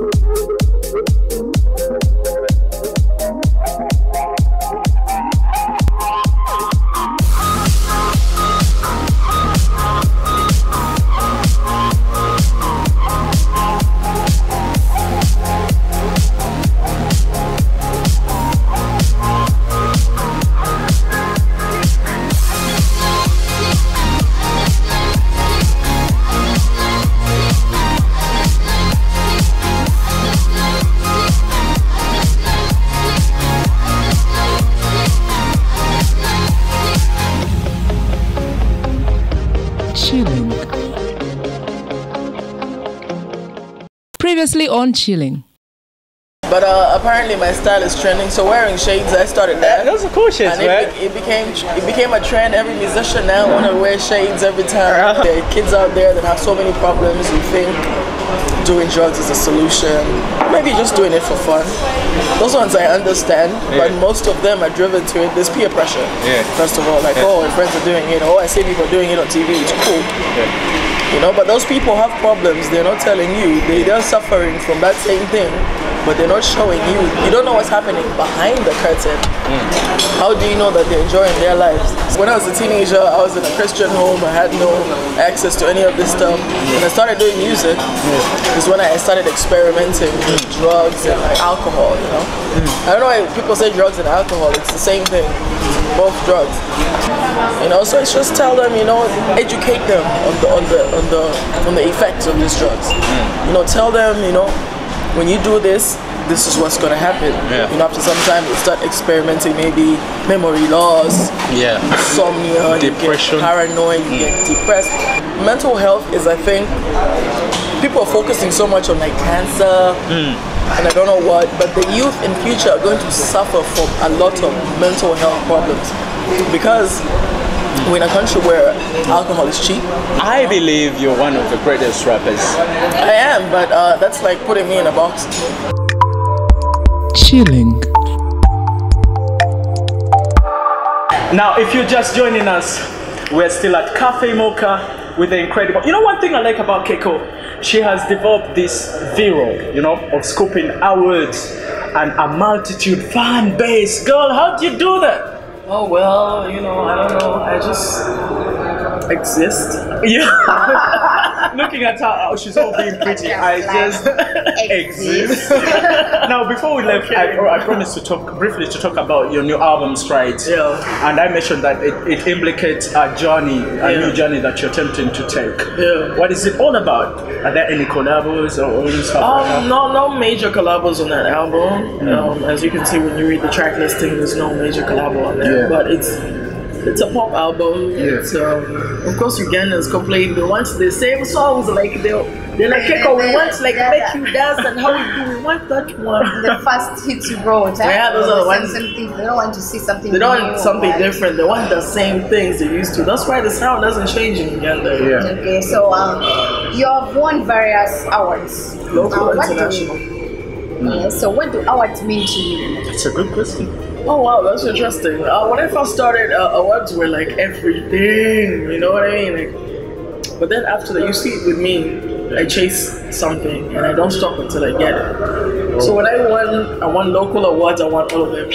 Chilling. Previously on Chilling. But uh, apparently my style is trending, so wearing shades, I started that. Those are cool shades, and it, right? be- it became it became a trend. Every musician now want to wear shades every time. Uh-huh. There are kids out there that have so many problems who think doing drugs is a solution. Maybe just doing it for fun. Those ones I understand, but most of them are driven to it. There's peer pressure. Yeah. First of all, like Yeah. oh, my friends are doing it. Oh, I see people doing it on TV. It's cool. You know, but those people have problems. They're not telling you. They, they're suffering from that same thing, but they're not showing you. You don't know what's happening behind the curtain. Hmm. How do you know that they're enjoying their lives? When I was a teenager, I was in a Christian home. I had no access to any of this stuff. When I started doing music, hmm. is when I started experimenting with hmm. drugs and like alcohol. You know, I don't know why people say drugs and alcohol. It's the same thing. Both drugs. You know, so it's just tell them, you know, educate them on the on the on the on the effects of these drugs. Mm. You know, tell them, you know, when you do this, this is what's gonna happen. Yeah. You know, after some time you start experimenting maybe memory loss, Yeah. insomnia, Depression. you get paranoid, you get mm. depressed. Mental health is I think people are focusing so much on like cancer mm. And I don't know what, but the youth in future are going to suffer from a lot of mental health problems because we're in a country where alcohol is cheap. I believe you're one of the greatest rappers. I am, but uh, that's like putting me in a box. Chilling. Now, if you're just joining us, we're still at Cafe Mocha with the incredible. You know, one thing I like about Keko, she has developed this viral, you know, of scooping awards and a multitude fan base. Girl, how do you do that? Oh well, you know, I don't know. I just exist. Yeah. Looking at her, oh, she's all being pretty. I just exist. now, before we left, I, I promised to talk briefly to talk about your new album, Strides. Yeah. And I mentioned that it, it implicates a journey, a Yeah. new journey that you're attempting to take. Yeah. What is it all about? Are there any collabos or any stuff Um, no, no major collabos on that album. Um, as you can see when you read the track listing, there's no major collabo on there. Yeah. But it's it's a pop album. Yeah. It's, um, of course, Ugandans complain. They want the same songs. Like they they're like, Keko, we want like make you dance and how we do. We want that one. the first hit you wrote. Huh? Yeah, those are the ones- Something, they don't want to see something. They don't new, want something but- different. They want the same things they used to. That's why the sound doesn't change in Uganda. Yeah. Okay, so um, you have won various awards. Local, Uh, what do- international. Yeah, so what do awards mean to you? It's a good question. Oh wow, that's interesting. Uh, when I first started, uh, awards were like everything. You know what I mean? Like, but then after that, you see it with me. I chase something and I don't stop until I get it. So when I won, I won local awards. I won all of them.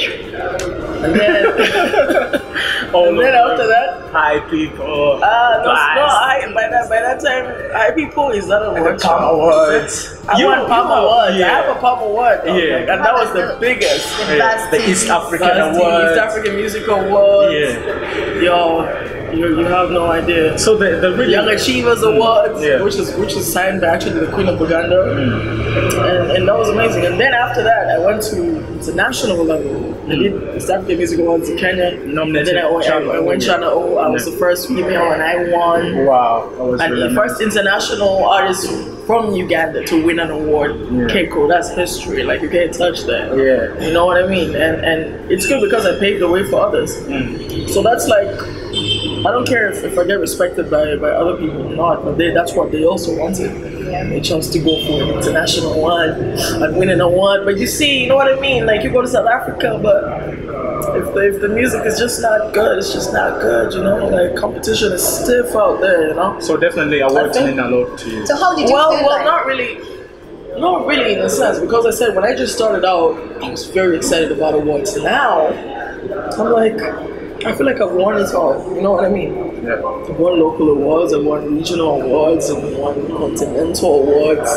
And then, and then after that, Hi, people. uh, no, no. I, by that by that time, high people is not a word. Palm Awards. I You- won Palm Awards. yeah. I have a Palm Award. Yeah. Okay, and that was the biggest. The best the East African the East African Music Awards. Yeah. Yo, you, you have no idea. So the, the really Young Achievers Awards, Yeah. which is which is signed by actually the Queen of Uganda, and, and that was amazing. And then after that, I went to international level. I did East African Music Awards in Kenya. Nominated And then I I, I went O. I was Yeah. the first female, and I won. Wow, And really the first international artist from Uganda to win an award. Okay, cool. That's history. Like you can't touch that. Yeah. You know what I mean? And and it's good because I paved the way for others. So that's like I don't care if, if I get respected by, by other people or not, but they, that's what they also wanted. A chance to go for an international one and win an award. But you see, you know what I mean? Like you go to South Africa, but if the, if the music is just not good, it's just not good, you know? Like competition is stiff out there, you know? So definitely awards I think- mean a lot to you. So how did you Well, feel well, like? not really. Not really in a sense, because I said when I just started out, I was very excited about awards. Now, I'm like, I feel like I've won it all. You know what I mean? I've won local awards, I've won regional awards, I've won continental awards.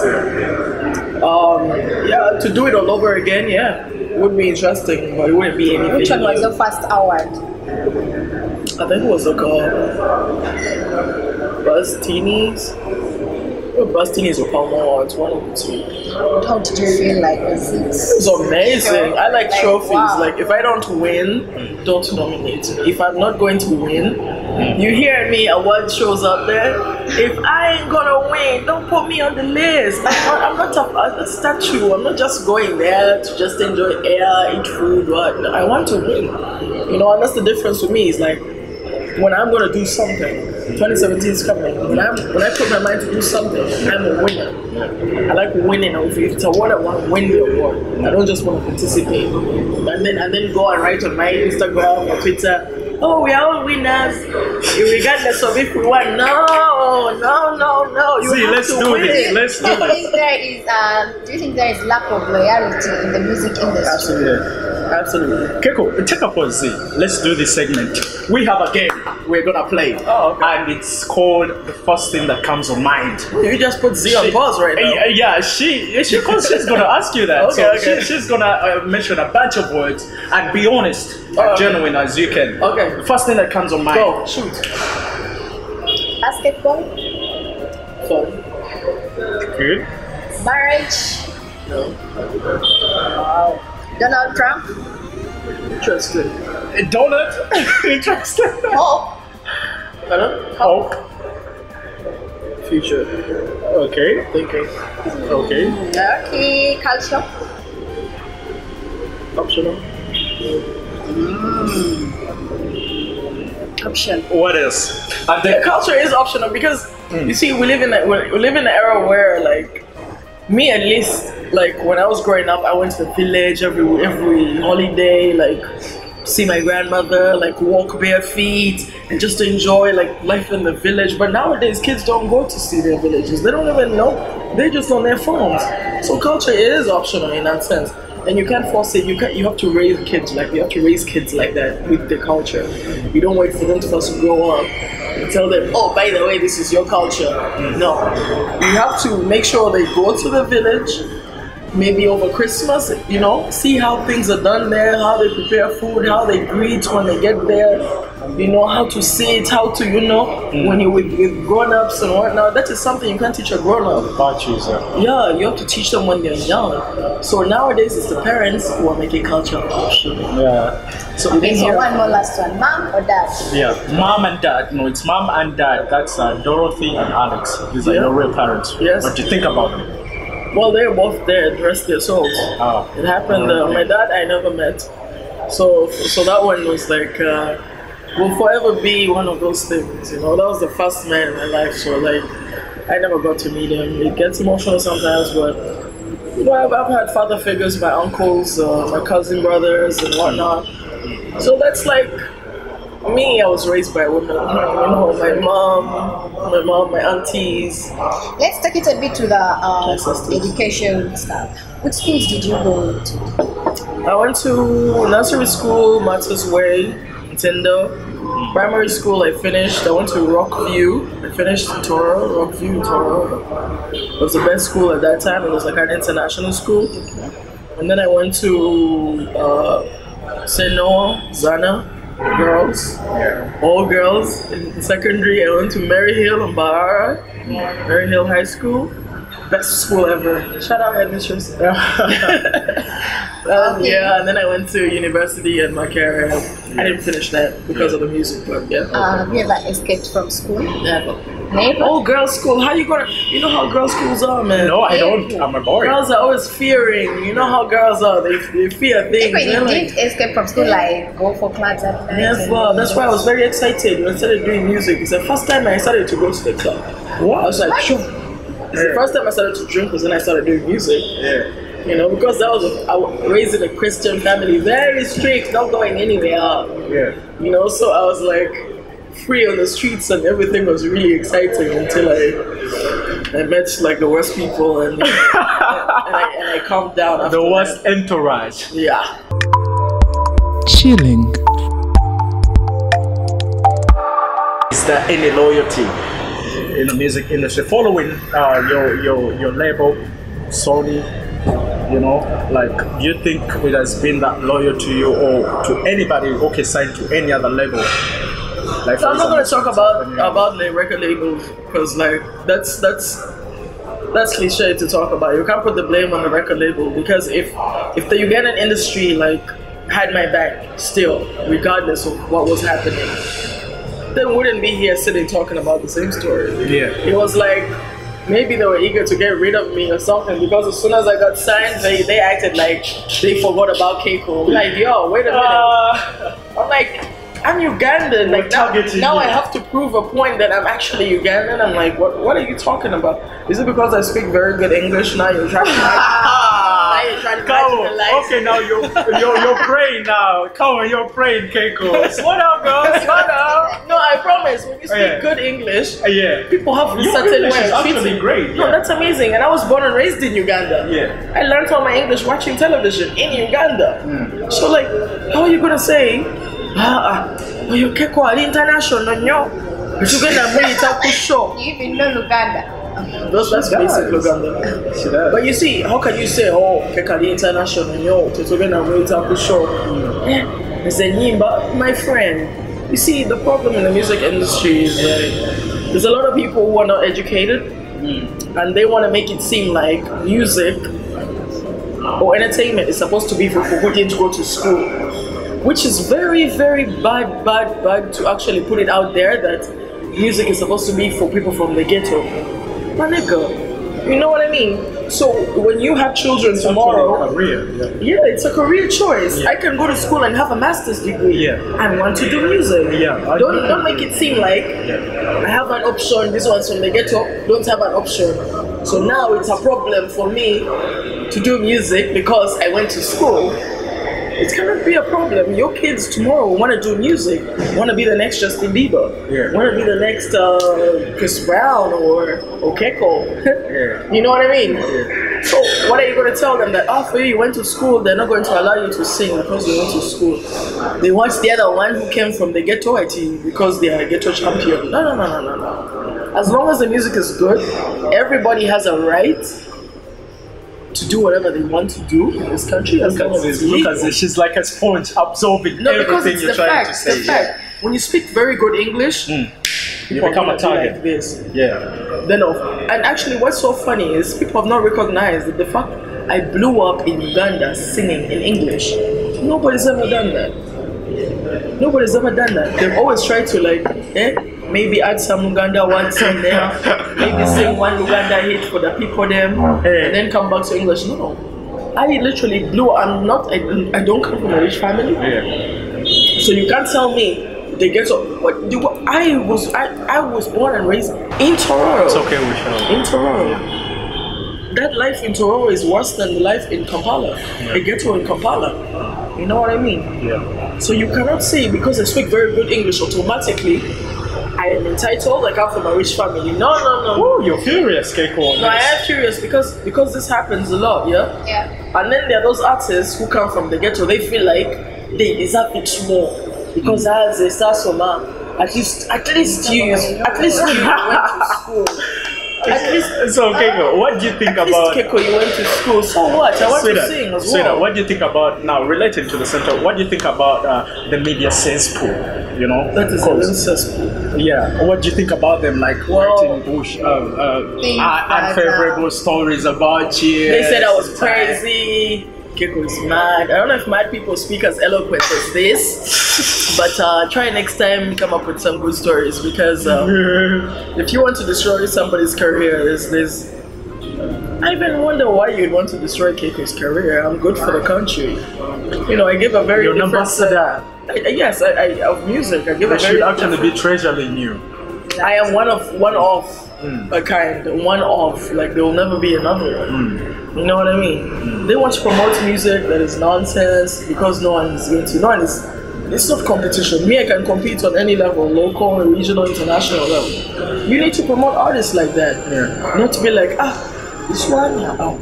Um, yeah, to do it all over again, yeah, would be interesting, but it wouldn't be anything. Which one was new. your first award? I think it was like a Buzz Teenies. Teenies or Palma Awards, one of the two. How did you feel like? Was it? It was amazing. I like Like, trophies. wow. Like if I don't win, don't nominate me. If I'm not going to win, you hear me, award shows up there. If I ain't gonna win, don't put me on the list. I'm not, I'm not a, a statue. I'm not just going there to just enjoy air, eat food. What? I want to win. You know, and that's the difference with me. Is like when I'm gonna do something. 2017 is coming. When I'm when I put my mind to do something, I'm a winner. I like winning. If it's a award, I want to win the award. I don't just want to participate. And then and then go and write on my Instagram or Twitter. Oh, we are all winners, regardless of if we won. No, no, no, no. You See, have let's to do win. this. Let's Do do you this. think there is? Um, do you think there is lack of loyalty in the music industry? Absolutely, absolutely. Keko, take a pause. Z. Let's do this segment. We have a game we're gonna play, Oh, okay. and it's called the first thing that comes on mind. You just put Z on pause right now. Yeah, she she she's gonna ask you that. Okay, so okay. She, she's gonna uh, mention a bunch of words and be honest And okay. genuine as you can. Okay. The first thing that comes on mind. Go shoot. Basketball, Fun. Good. marriage, No. Donald Trump, Interesting. Uh, Donut. Interesting. hope, Hello? Hope. Future. Okay. Thinking. Okay. okay, culture, Optional. Mm. option. What else? And The culture is optional because mm. you see, we live in a, we we live in an era where like me at least like when I was growing up, I went to the village every every holiday, like see my grandmother, like walk bare feet and just enjoy like life in the village. But nowadays, kids don't go to see their villages. They don't even know. They're just on their phones. So culture is optional in that sense. And you can't force it. You can You have to raise kids like you have to raise kids like that with the culture. You don't wait for them to first grow up and tell them, oh, by the way, this is your culture. Mm. No, you have to make sure they go to the village, maybe over Christmas, you know, see how things are done there, how they prepare food, how they greet when they get there, you know, how to sit, how to, you know, when you're with, with grown ups and whatnot. That is something you can't teach a grown up. Virtues. uh, Yeah, you have to teach them when they're young. So nowadays, it's the parents who are making culture optional. Yeah. So you Okay, so one more last one. Mom or dad? Yeah. Mom and dad. No, it's mom and dad. That's uh, Dorothy and Alex. These are Yeah. your real parents. Yes. What do you think about them? Well, they're both dead, rest their souls. Oh. It happened. Uh, my dad, I never met, so so that one was like uh, will forever be one of those things. You know, that was the first man in my life. So like, I never got to meet him. It gets emotional sometimes, but you know, I've, I've had father figures, my uncles, uh, my cousin brothers, and whatnot. So that's like. Me, I was raised by women. You know, my mom, my mom, my aunties. Let's take it a bit to the um, Yes, let's do it. education stuff. Which schools did you go to? I went to nursery school, Martha's Way, Tinder. Primary school I finished. I went to Rockview. I finished in Toro, Rockview in Toro. It was the best school at that time. It was like an international school. And then I went to uh, St. Noah, Zana, girls, all girls. In secondary, I went to Mary Hill in Mbarara, Mary Hill High School. Best school ever. Shout out headmistress. Um, yeah, and then I went to university at Makerere. I didn't finish that because of the music, but yeah. Uh, have you ever escaped from school? Never. Never. Oh, girls' school. How you gonna? You know how girls' schools are, man. No, I don't. I'm a boy. Girls are always fearing. You know how girls are. They, they fear things. When They're you like, did escape from school, like go for clubs at night. Never. That's why I was very excited when I started doing music. It's the first time I started to go to the club. What? I was like, sure. It's the first time I started to drink was when I started doing music. Yeah. You know, because that was a, I was raised in a Christian family, very strict, not going anywhere. Yeah. You know, so I was like free on the streets and everything was really exciting until I I met like the worst people and I calmed down after The worst that. entourage. Yeah. chilling, Is there any loyalty in the music industry following uh, your your your label, Sony? You know, like, do you think it has been that loyal to you or to anybody okay signed to any other label? Like, So I'm not gonna talk about about the record labels because like that's that's that's cliche to talk about. You can't put the blame on the record label because if if the Ugandan industry like had my back still, regardless of what was happening, then wouldn't be here sitting talking about the same story. Yeah. It was like maybe they were eager to get rid of me or something because as soon as I got signed, they, they acted like they forgot about Keko. Like, yo, wait a minute. Uh, I'm like, I'm Ugandan. Like now, now. I have to prove a point that I'm actually Ugandan. I'm like, what? What are you talking about? Is it because I speak very good English? Now you're trying to. now you're trying to Come. Okay, now you're, you're, you're praying now. Come on, you're praying, Keko. What up, girls? What up? Promise. When you speak Yeah. good English, Uh, yeah. people have Your certain English way is actually treating. great, No, that's amazing. And I was born and raised in Uganda. Yeah. I learned all my English watching television in Uganda. Hmm. So like, how are you gonna say, ah, ah, oyo keko ali international nyo? Tugenda muyita ku show. You even know Luganda. Those, that's basic does. Luganda. She does. But you see, how can you say, oh, Kekali International, yo, Tutugena Mwita Kusho? Eh, It's a nyimba, my friend. You see, the problem in the music industry is like, there's a lot of people who are not educated, hmm. and they want to make it seem like music or entertainment is supposed to be for people who didn't go to school. Which is very, very bad, bad, bad to actually put it out there that music is supposed to be for people from the ghetto. My nigga, you know what I mean? So when you have children tomorrow, Career. Yeah. yeah, it's a career choice. I can go to school and have a master's degree. Yeah. and want to do music. Yeah, I don't agree. don't make it seem like I have an option. This one's from the ghetto. Don't have an option. So now it's a problem for me to do music because I went to school. It cannot be a problem. Your kids tomorrow want to do music, want to be the next Justin Bieber, Yeah. want to be the next uh, Chris Brown or Okeko. Yeah. You know what I mean? So what are you going to tell them that after you went to school, they're not going to allow you to sing because you went to school? They want the other one who came from the ghetto IT because they are a ghetto champion. No, no, no, no, no, no. As long as the music is good, everybody has a right to do whatever they want to do in this country. As long as it's Look legal. at this. She's like a sponge absorbing No, everything you're trying fact. to say. the fact. When you speak very good English, You become a target. Like this. Yeah. Then of and actually what's so funny is people have not recognized that the fact I blew up in Uganda singing in English. Nobody's ever done that. Nobody's ever done that. They've always tried to like, eh, maybe add some Uganda words in there, maybe sing one Uganda hit for the people them, and then come back to English. No. I literally blew I'm not I, I don't come from a rich family. Yeah. So you can't tell me they get so what do I was I, I was born and raised in Tororo. It's okay, we shall. In Tororo. That life in Tororo is worse than the life in Kampala. The ghetto in Kampala. You know what I mean? Yeah. So you cannot say because I speak very good English automatically I am entitled, I come from a rich family. No, no, no. Oh, you're furious, Keko. No, I am curious because because this happens a lot, yeah? Yeah. And then there are those artists who come from the ghetto, they feel like they deserve it more. Because hmm. as a star soma, at least at least you at least you went to school. At least So, Keko, what do you think at least about. Keko, you went to school. So what? I want Sweetheart, to sing as sweetheart, well. what do you think about now related to the center? What do you think about uh, the media cesspool? You know, That is Cause- an cesspool. Yeah, what do you think about them? Like Well- writing bush, uh, uh, uh, unfavorable stories about you. They said I was crazy. Keko is mad. I don't know if mad people speak as eloquent as this, but uh, try next time come up with some good stories because uh, if you want to destroy somebody's career, there's, there's I even wonder why you'd want to destroy Keko's career. I'm good for the country. You know, I give a very You're an ambassador. I, I- yes, I, I, of music. I give They a very should actually be treasuring you. I am one of one of Hmm. a kind, one off. like there will never be another. Hmm. You know what I mean? They want to promote music that is nonsense because no one is going to. No one is. It's not competition. Me, I can compete on any level, local, regional, international level. You need to promote artists like that. Yeah. Not to be like ah, this one, ah,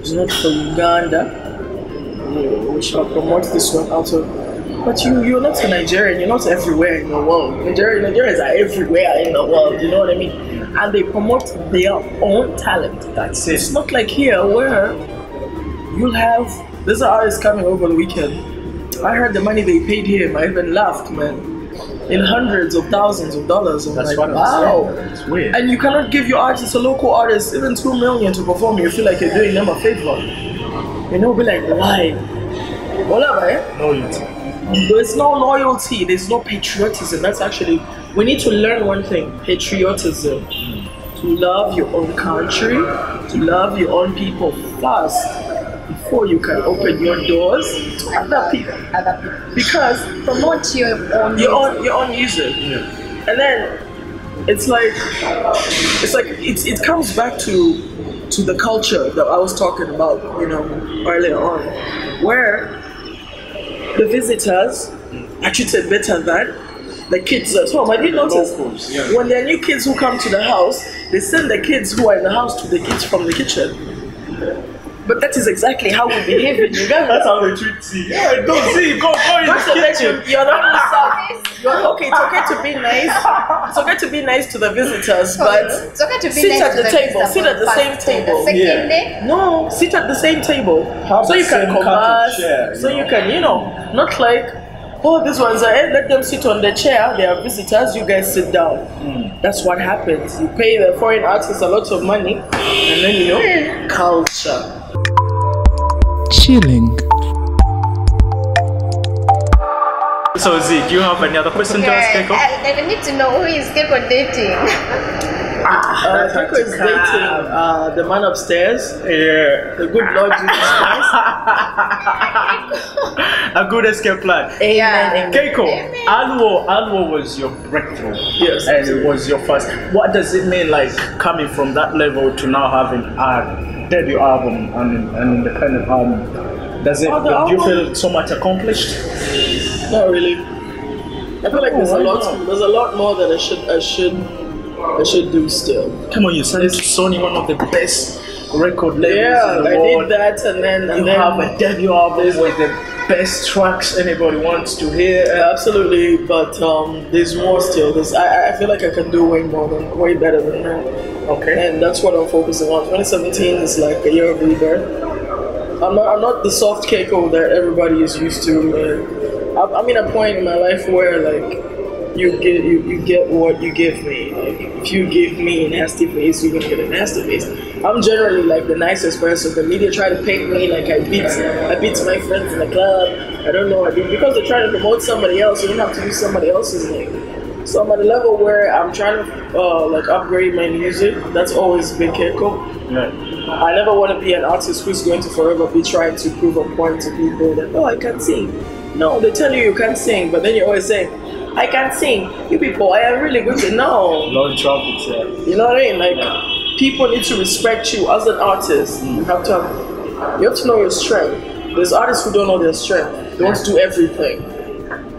It's not for Uganda. We- We shall promote this one out of. But you, you're not a Nigerian. You're not everywhere in the world. Nigeria, Nigerians are everywhere in the world. You know what I mean? And they promote their own talent. That's it. It's not like here where you'll have. There's an artist coming over the weekend. I heard the money they paid him. I even laughed, man. In hundreds of thousands of dollars. I'm That's like, what I'm wow. It's weird. And you cannot give your artist, a local artist, even two million to perform. You feel like you're doing them a favor. You know, be like, why? Whatever, eh? Loyalty. There's no loyalty. There's no patriotism. That's actually we need to learn one thing: patriotism. To love your own country, to love your own people first, before you can open your doors to other people. Other people. Because Promote your own. your own your own music. And then it's like it's like it, it comes back to to the culture that I was talking about, you know, earlier on, where the visitors are treated better than the kids at home. I did notice yeah. when there are new kids who come to the house, they send the kids who are in the house to the kids from the kitchen. But that is exactly how we behave in Uganda. That's how they treat you. Yeah, don't see. Go, go in That's the the next kitchen. You're not You're okay. It's okay to be nice. It's okay to be nice to the visitors, but it's okay to be sit nice at to the table. Sit at the same table. The second Yeah. day, no, sit at the same table Have so the you can same cup of converse. chair, so you you know. can, you know, not like. Oh, these ones are. eh, Let them sit on the chair. They are visitors. You guys sit down. Hmm. That's what happens. You pay the foreign artists a lot of money, and then you know, culture. Chilling, So Z, do you have any other question to ask Keko? I, I need to know who is Keko dating. Uh, Keko is dating uh, the man upstairs. Yeah. The good Lord Jesus Christ. A good escape plan. Yeah. Keko, Amen. Alwo, Alwo was your breakthrough. Yes, And it was your first. What does it mean, like, coming from that level to now having a debut album and an independent album? Does it, Oh, do you feel so much accomplished? Not really. I feel like there's a oh, lot. not? There's a lot more that I should. I should. I should do still. Come on, you signed to Sony, one of the best record labels Yeah, in the I world. did that, and then and You then have a debut album with the best tracks anybody wants to hear. Yeah, absolutely, but um, there's more still. There's, I, I feel like I can do way more than, way better than that. Okay. And that's what I'm focusing on. 2017 is like a year of rebirth. I'm not, I'm not the soft Keko that everybody is used to. I'm, I'm in a point in my life where like you get you, you get what you give me. Like if you give me a nasty face, you're gonna get a nasty face. I'm generally like the nicest person. The media try to paint me like I beat I beat my friends in the club. I don't know. I do because they're trying to promote somebody else. You don't have to use somebody else's name. So I'm at a level where I'm trying to uh, like upgrade my music. That's always been Keko. Yeah. I never want to be an artist who's going to forever be trying to prove a point to people that oh I can't sing. No, they tell you you can't sing, but then you're always saying I can sing. You people, I am really good. No, Long trumpets, yeah. you know what I mean? Like people need to respect you as an artist. You mm. have to have, you have to know your strength. There's artists who don't know their strength. They want to do everything.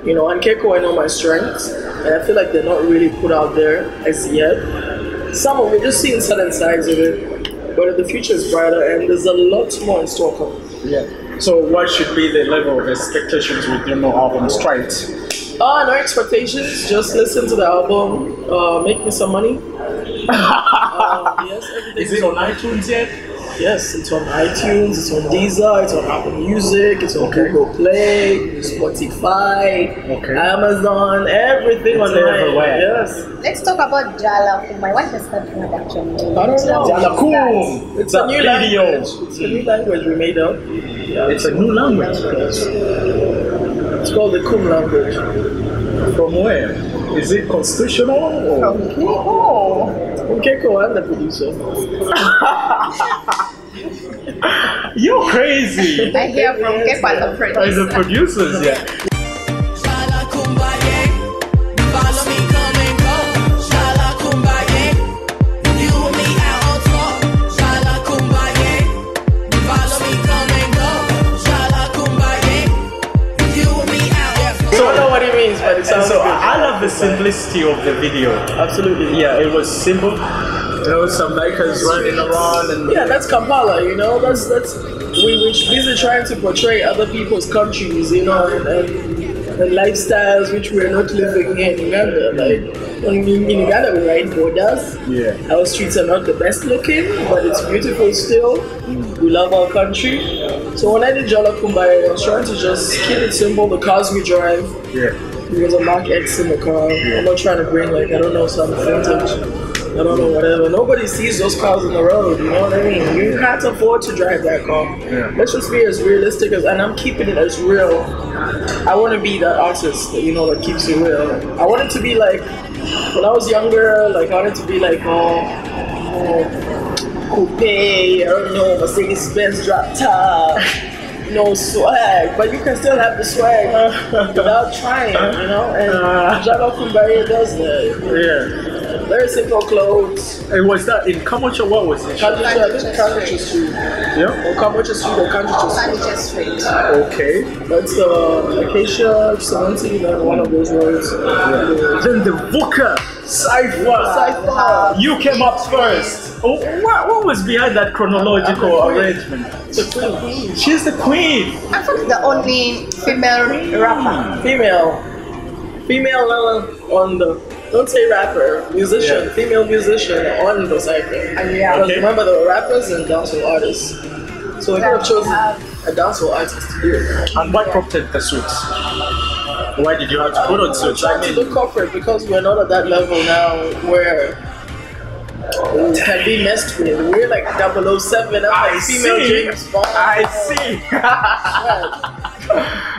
You know, and Keko, I know my strengths, and I feel like they're not really put out there as yet. Some of it, just seeing certain sides of it, but the future is brighter, and there's a lot more in store. Yeah. So what should be the level of expectations with your new album Strides? Ah, no expectations. Just listen to the album. Uh, make me some money. uh, yes, everything Is it on iTunes yet? Yes, it's on iTunes, it's on Deezer, it's on Apple Music, it's on Okay. Google Play, Spotify, Okay. Amazon, everything It's online. everywhere. Yes. Let's talk about Jala Kumai. What does that word actually mean? I don't know. Jala Cool. It's a new video. language. It's a new language we made up. Yeah, It's a new language. It's called the Kum language. From where? Is it constitutional or? Oh, Okay, cool. I'm the producer. You're crazy. I hear from Keiko and the As the producers, yeah. Simplicity of the video. Absolutely. Yeah, it was simple. You know, some bikers running around and Yeah, that's Kampala, you know. That's that's we we're busy trying to portray other people's countries, you know, and, and, and lifestyles which we're not living in Uganda. Like in, in Uganda, we ride borders. Yeah. Our streets are not the best looking, but it's beautiful still. We love our country. So when I did Jala Kumbaya, I was trying to just keep it simple. The cars we drive, yeah. Because I'm Mark X in the car. I'm not trying to bring like I don't know some vintage. I don't know whatever. Nobody sees those cars on the road. You know what I mean? You can't afford to drive that car. Yeah. Let's just be as realistic as, and I'm keeping it as real. I want to be that artist that you know that keeps it real. I wanted to be like when I was younger. Like I wanted to be like oh, oh coupe. I don't know Mercedes Benz drop top. No swag, but you can still have the swag without trying, you know. And uh, Jalo Kumbaya does that. Yeah. Very simple clothes. And was that in Kamocha? What was it? Kandicha, I think Kandicha Street. Yeah. Or Kamocha Street or Kandicha Street. Sandicha Street. Okay. That's uh, Acacia, 17, and one of those roads. Then the Vuka Cypher. Cypher. You came up first. Oh, what, what was behind that chronological I'm the queen. arrangement? The queen. She's the queen. I'm probably the only female rapper. Female. Female uh, on the, don't say rapper, musician, Yeah. female musician on the cycle. yeah. Because Okay. remember, there were rappers and dancehall artists. So we could have chosen a dancehall artist to do it. And what prompted the suits? Why did you have to put on um, suits? I trying to mean, look corporate because we're not at that level now where we can be messed with. We're like 007, I'm I like female see. James Bond. I see.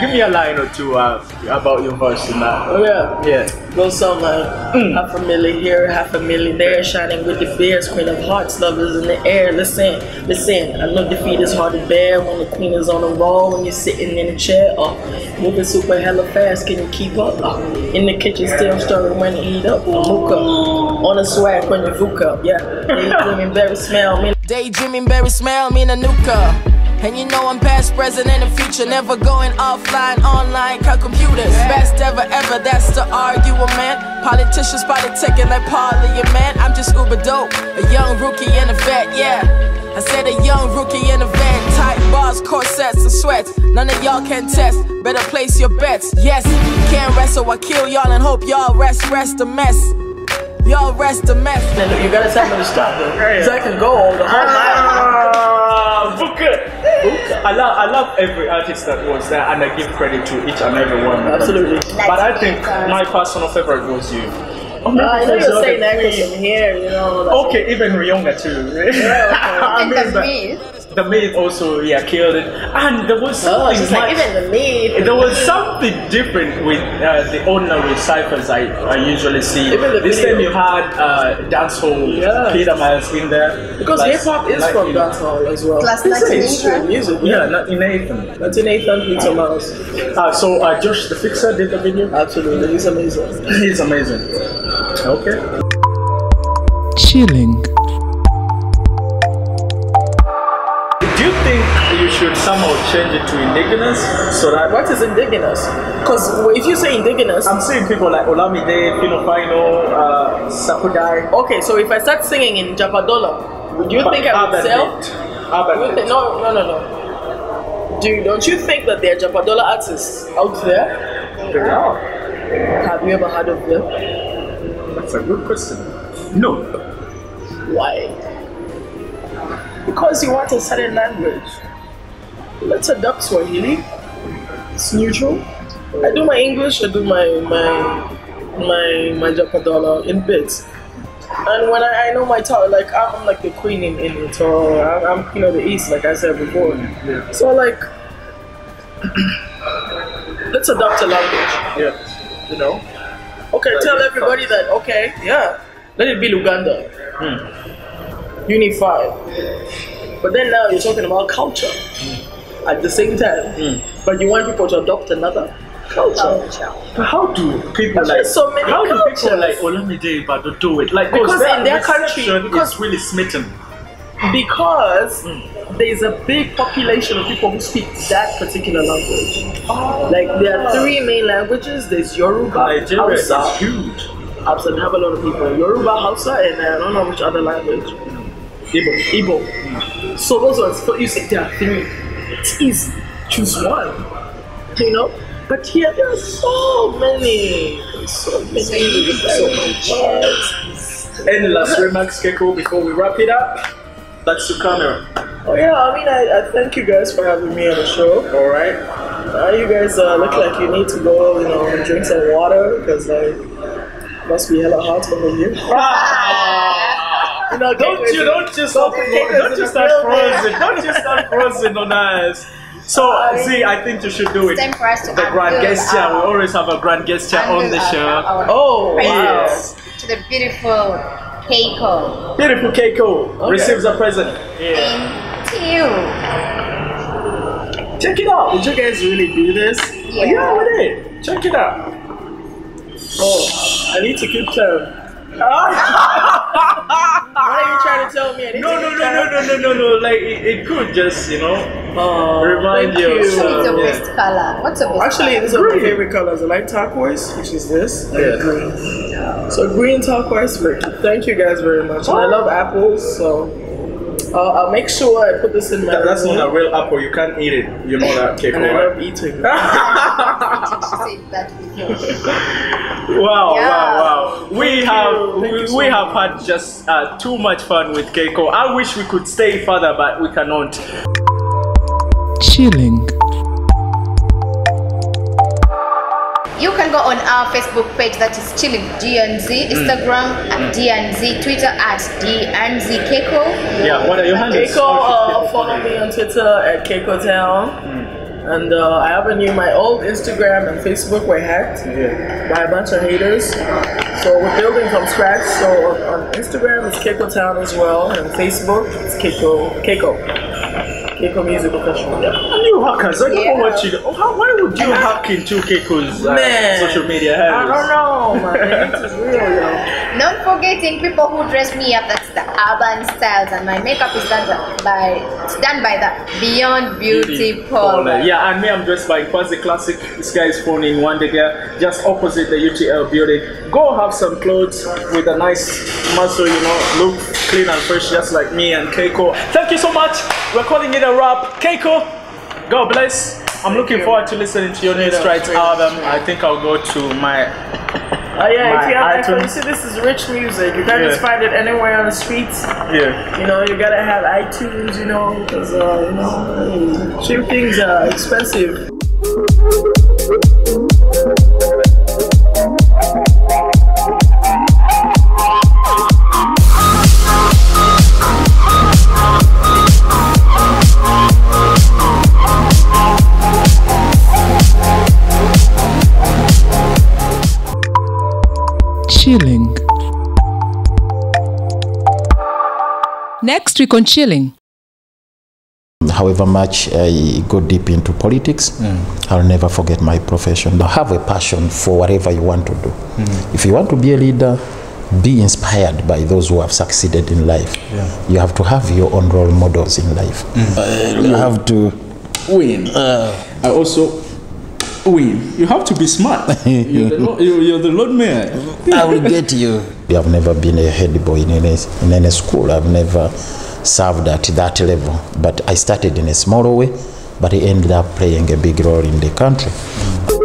Give me a line or two uh, about your verse in that. Oh yeah. Yeah. Goes something like half a million here, half a million there, shining with the bears, queen of hearts, love is in the air. Listen, listen, I know defeat is hard to bear when the queen is on the roll, when you're sitting in a chair, uh, moving super hella fast, can you keep up? Uh, in the kitchen, still stirring when you eat up, uh, mocha, on a swag when you vuka, yeah. Daydreaming, berry smell, me Daydreaming, berry smell, me Nanuka. And you know I'm past, present, and the future. Never going offline, online, cut computers. Best ever, ever, that's the argument. Man. Politicians politicking like parliament. I'm just uber dope, a young rookie and a vet, yeah. I said a young rookie in a vet. Tight bars, corsets, and sweats. None of y'all can test. Better place your bets. Yes, can't wrestle. I kill y'all and hope y'all rest, rest a mess. Y'all rest a mess. Then you gotta tell me to stop though. Cause I can go all the whole uh, night. Vuka. I love, I love every artist that was there, and I give credit to each and every one. Absolutely. But I think my personal favorite was you. Oh, maybe I know you're saying that because. I'm here, you know. like- Okay, even Ryonga too. I And mean, the the, myth. The maid also, yeah, killed it. And there was Oh, something she's like, even the meat. there was something different with uh, the ordinary ciphers I, I usually see. Even the this video. time you had uh, dancehall Yeah. Peter Miles in there. Because Like- hip hop is like, from you know, dancehall as well. Plus It's Latin mainstream music. music. Yeah, not in Nathan. That's in Nathan Peter Miles. Uh, so uh, Josh the Fixer did the video. Absolutely, he's amazing. He's amazing. Okay. chilling, should somehow change it to indigenous so that What is indigenous? Because if you say indigenous, I'm seeing people like Olamide, Pino Final, uh, Sakudai. okay, so if I start singing in Japadola, would you but think I would sell? beat. Urban Would you beat. think- No, no, no, no. Do don't you think that there are Japadola artists out there? There are. Have you ever heard of them? That's a good question. No. Why? Because you want a certain language. Let's adopt Swahili. It's neutral. I do my English, I do my my my my Japadola in bits. And when I, I know my talk, like I'm like the queen in, in it, or I'm, I'm queen of the East, like I said before. So like, let's adopt a language. Yeah. You know. Okay, tell everybody that. Okay, yeah, let it be Luganda. Hmm. Unified. But then now you're talking about culture hmm. At the same time. Hmm. But you want people to adopt another culture. How do people There's like just so many how do cultures. people like Olamide but do it? Like Because their in their country- because- is really smitten. Because hmm. there's a big population of people who speak that particular language. Ah. Like there are three main languages. There's Yoruba, Nigeria is Hausa, huge. Hausa. They have a lot of people. Yoruba, Hausa, and uh, I don't know which other language. Igbo. Igbo. Hmm. So those ones, but you say there are three. It's easy. Choose one. You know? But here there are so many. So many. So many words. Any last remarks, Keko, before we wrap it up? That's the camera. Oh yeah, I mean, I, I thank you guys for having me on the show. All right. Uh, you guys uh, look like you need to go, you know, drink some water because like must be hella hot over here. You know, Don't you don't just start don't just start frozen. Don't just start frozen on us. So uh, see, I think you should do it. Time for us to The grand unveil gesture. We uh, always have a grand gesture on the show. our- our Oh, yes. To the beautiful Keko. Beautiful Keko Okay. receives a present. Thank you. Check it out. Did you guys really do this? Yeah. Yeah, we did. Check it out. Oh, I need to keep time. what are you trying to tell me? I need No, no, no, time? no, no, no, no, no. Like it, it could just, you know, Oh, Remind you of What's Uh, your yeah. best color? What's your best Actually, color? these are my favorite colors. I like turquoise, which is this, and Yeah. green. So green turquoise. very. Thank you guys very much. And I love apples, so I'll, I'll make sure I put this in my. that, that's room. not a real apple. You can't eat it. You know that, Keko, And I right? love eating. She said that before. Wow, Yeah. wow, wow. We have we, so we much. have had just uh, too much fun with Keko. I wish we could stay further, but we cannot. chilling, You can go on our Facebook page that is Chilling DNZ, Instagram at DNZ, Twitter at DNZ Keko. Yeah, what are your handles? Keko, uh, follow me on Twitter at Keko Town. And uh, I have a new, my old Instagram and Facebook were hacked by a bunch of haters. So we're building from scratch. So on, on Instagram it's Keko Town as well, and Facebook it's Keko Keko Keko Music Professional. Yeah. You hackers, I don't Yeah. know what you do. Oh, how, why would you hack into Keko's uh, Man, social media I don't know, man. The hate is real, yo. Not forgetting people who dress me up, that's the urban styles, and my makeup is done by done by the Beyond Beauty Parlor. Yeah, and me, I'm dressed by Quasi Classic. This guy is phone in one day just opposite the UTL building. Go have some clothes with a nice muscle, you know, look clean and fresh, just like me and Keko. Thank you so much. We're calling it a wrap. Keko, God bless. I'm looking forward to listening to your new Straight straight album. I think I'll go to my. Oh yeah, My if you have iTunes. you see this is rich music. You can't just find it anywhere on the streets. Yeah. You know, you gotta have iTunes, you know, because, uh, you know, cheap things are expensive. Chilling. Next week on Chilling. However much I go deep into politics, mm. I'll never forget my profession. But have a passion for whatever you want to do. Mm. If you want to be a leader, be inspired by those who have succeeded in life. You have to have your own role models in life. Mm. You have to win. Uh, I also win. You have to be smart. you're, the, you're the Lord Mayor. I will get you. I've never been a head boy in any, in any school. I've never served at that level. But I started in a smaller way, but I ended up playing a big role in the country. Chilling.